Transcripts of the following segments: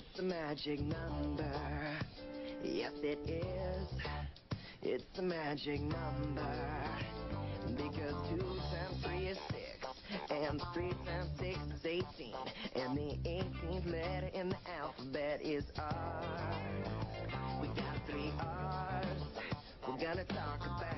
It's a magic number. Yes, it is. It's a magic number. Because two times three is six. And three times six is eighteen. And the eighteenth letter in the alphabet is R. We got three R's. We're gonna talk about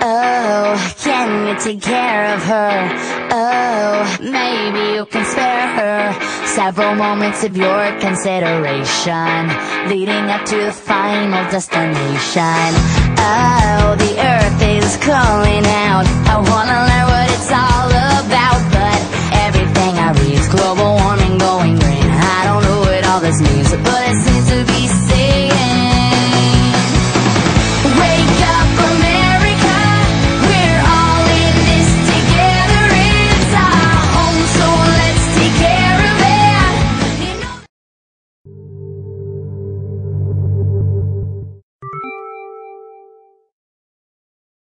Oh, can you take care of her? Oh, maybe you can spare her several moments of your consideration, leading up to the final destination. Oh, the earth is calling out. I wanna learn what it's all about, but everything I read is global warming going green. I don't know what all this means, but it seems to be